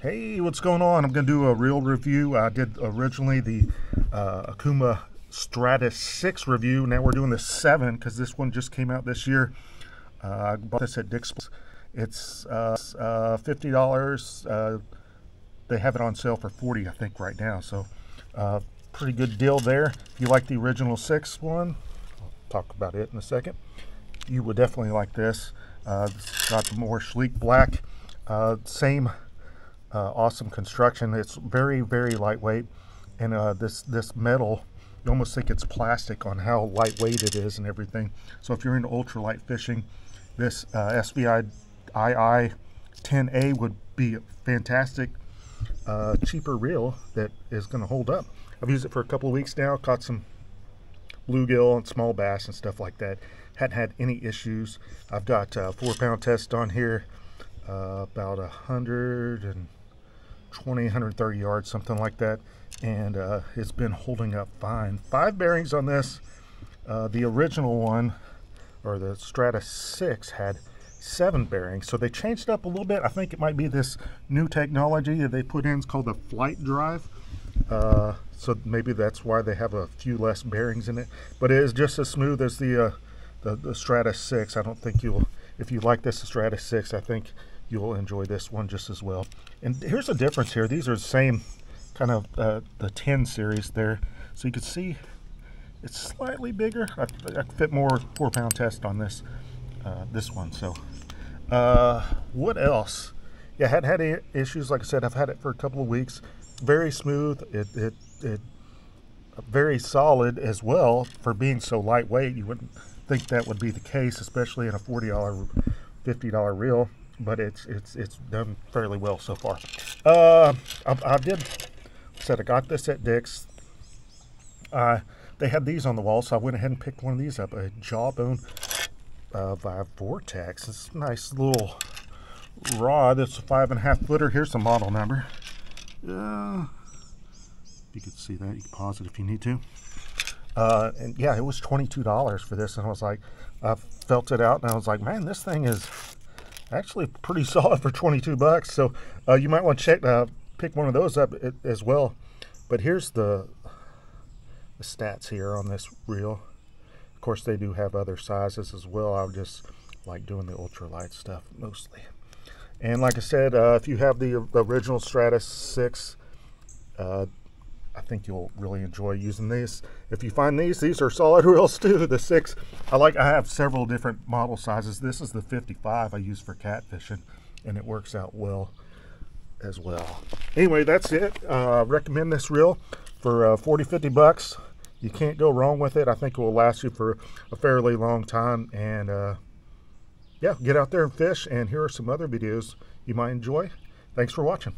Hey, what's going on? I'm going to do a reel review. I did originally the uh, Okuma Stratus 6 review. Now we're doing the 7 because this one just came out this year. Uh, I bought this at Dick's. It's uh, uh $50. Uh, they have it on sale for 40 I think, right now. So, uh, pretty good deal there. If you like the original 6 one, I'll talk about it in a second. You would definitely like this. it's got the more sleek black. same uh, awesome construction. It's very, very lightweight. And uh, this, this metal, you almost think it's plastic on how lightweight it is and everything. So if you're into ultralight fishing, this uh, SVI II 10A would be a fantastic, uh, cheaper reel that is going to hold up. I've used it for a couple of weeks now, caught some bluegill and small bass and stuff like that. Hadn't had any issues. I've got a four pound test on here, uh, about a hundred and 20, 130 yards, something like that. And uh, it's been holding up fine. Five bearings on this. Uh, the original one, or the Stratus 6, had seven bearings. So they changed up a little bit. I think it might be this new technology that they put in. It's called the Flight Drive. Uh, so maybe that's why they have a few less bearings in it. But it is just as smooth as the, uh, the, the Stratus 6. I don't think you'll, if you like this Stratus 6, I think you'll enjoy this one just as well. And here's the difference here. These are the same kind of uh, the 10 series there. So you can see it's slightly bigger. I, I fit more four pound test on this uh, this one. So uh, what else? Yeah, I hadn't had issues. Like I said, I've had it for a couple of weeks. Very smooth. It, it, it very solid as well for being so lightweight. You wouldn't think that would be the case, especially in a $40, $50 reel but it's it's it's done fairly well so far. Uh, I, I did said I got this at Dick's. Uh, they had these on the wall, so I went ahead and picked one of these up. A Jawbone uh, by Vortex. It's a nice little rod. It's a five and a half footer. Here's the model number. Uh, you can see that. You can pause it if you need to. Uh, and yeah, it was $22 for this. And I was like, I felt it out and I was like, man, this thing is actually pretty solid for 22 bucks. So uh, you might want to check, uh, pick one of those up as well. But here's the, the stats here on this reel. Of course, they do have other sizes as well. I just like doing the ultralight stuff mostly. And like I said, uh, if you have the, the original Stratus 6, uh, I think you'll really enjoy using these. If you find these, these are solid reels too. The six, I like, I have several different model sizes. This is the 55 I use for catfishing and it works out well as well. Anyway, that's it. Uh, recommend this reel for uh, 40, 50 bucks. You can't go wrong with it. I think it will last you for a fairly long time. And uh, yeah, get out there and fish. And here are some other videos you might enjoy. Thanks for watching.